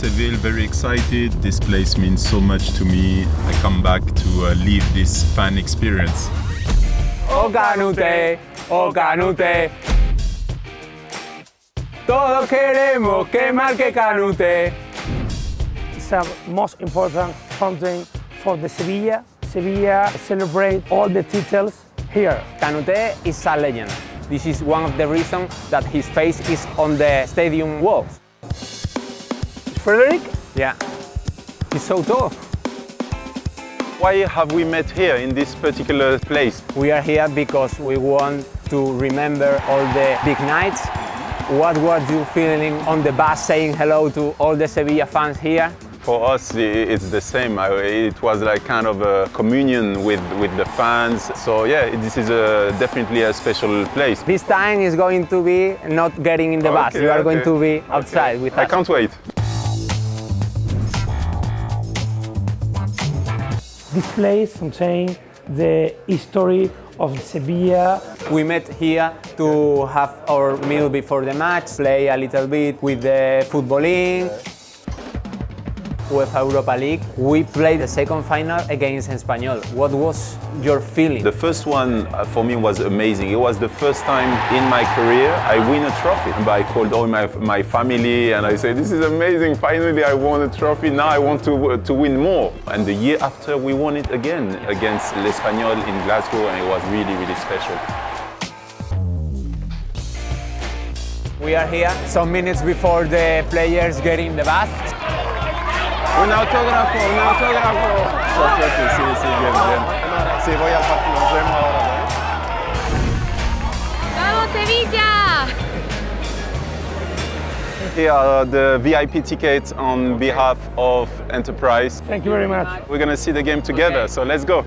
Seville, very excited. This place means so much to me. I come back to uh, live this fan experience. Oh Kanouté, oh Kanouté. Todos queremos que marque Kanouté. It's the most important fountain for the Sevilla. Sevilla celebrate all the titles here. Kanouté is a legend. This is one of the reasons that his face is on the stadium walls. Frédéric? Yeah, he's so tough. Why have we met here in this particular place? We are here because we want to remember all the big nights. What were you feeling on the bus saying hello to all the Sevilla fans here? For us, it's the same. It was like kind of a communion with, with the fans. So yeah, this is a, definitely a special place. This time is going to be not getting in the bus. You are going to be outside with us. I can't wait. This place contains the history of Sevilla. We met here to have our meal before the match, play a little bit with the footballing. UEFA Europa League, we played the second final against Espanyol. What was your feeling? The first one uh, for me was amazing. It was the first time in my career I win a trophy. And I called all my, my family and I said, this is amazing. Finally I won a trophy. Now I want to, uh, to win more. And the year after we won it again against L'Espagnol in Glasgow and it was really, really special. We are here some minutes before the players get in the bus. Un autógrafo, un autógrafo. Perfecto, sí, sí, bien, bien. Sí, voy al partido. Nos vemos ahora. ¡Vamos, Sevilla! Here are the VIP tickets on behalf of Enterprise. Thank you very much. We're gonna see the game together, so let's go.